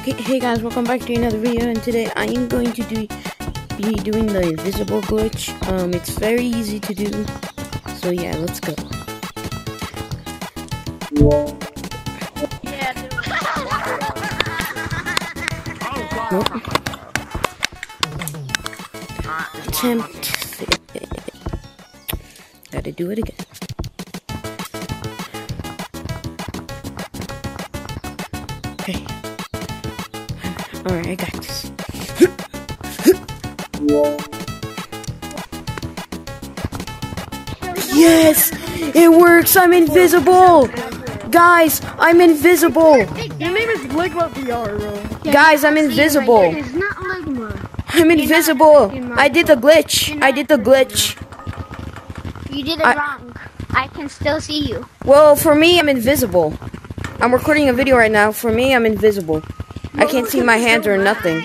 Okay, hey guys, welcome back to another video, and today I am going to do be doing the invisible glitch. Um, it's very easy to do, so yeah, let's go. Yeah. Nope. Attempt. Gotta do it again. Okay. Alright, I got this. Yes! It works! I'm invisible! Guys, I'm invisible! Your name is Ligma VR, bro. Guys, I'm invisible! It's not Ligma. I'm invisible! I did the glitch! I did the glitch! You did it I- wrong. I can still see you. Well, for me, I'm invisible. I'm recording a video right now. For me, I'm invisible. I can't see my hands or nothing.